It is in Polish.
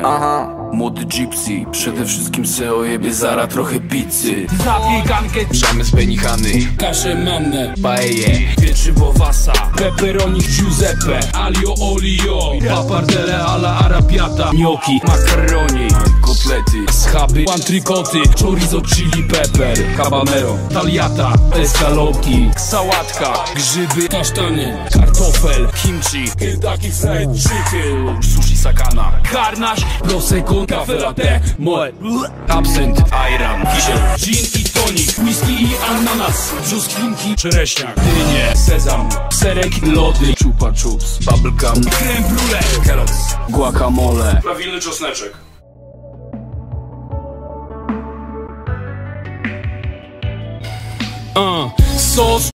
nie Aha. Młody gypsy, przede wszystkim se ojebie zara trochę pizzy. Zapiekankę, Żamy z penichany, kaszę mannę paeje. Pieczywo wasa, pepperoni Giuseppe. Alio olio, papardelle alla arabiata. Gnocchi, macaroni, kotlety. Schaby, antrikoty. Chorizo, chili pepper, habanero Tagliata, escalopi Sałatka, grzyby, kasztanie Kartofel, kimchi. Kentucky Fried Chicken Karnasz, prosecco, kafe latte Moe, absynt, ayran, kisiel Gin i tonik, whisky i ananas Brzuskwinki, czereśniak, dynie, sezam Serek, lody, Chupa chups, bubblegum, creme brulee carrots, guacamole. Prawilny czosneczek. Uh, sos